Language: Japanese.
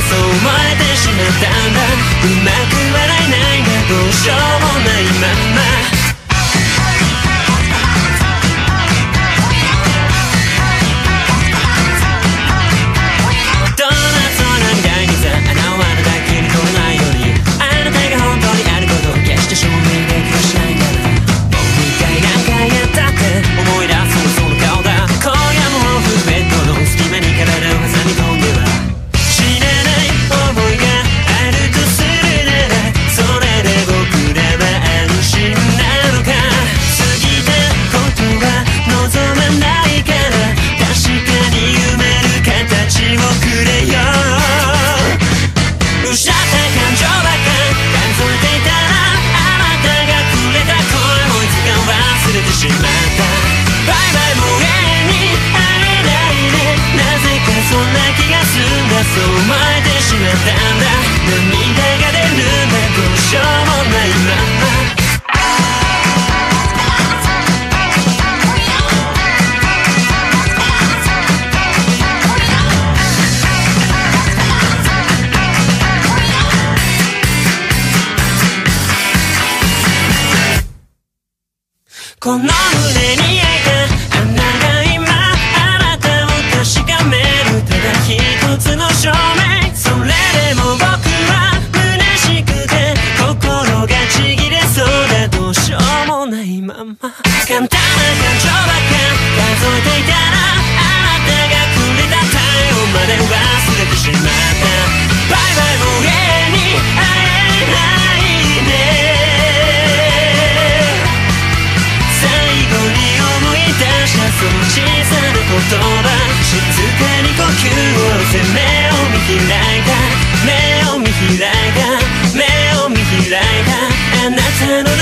そう思えてしまったんだ。うまく笑えないがどうしよう。 그래야 この胸にあた花が今あなたを確かめるただ一つの証明それでも僕は虚しくて心がちぎれそうだどうしようもないまま簡単小さな言葉静かに呼吸をせ目を見開いた目を見開いた目を見開いたあなたの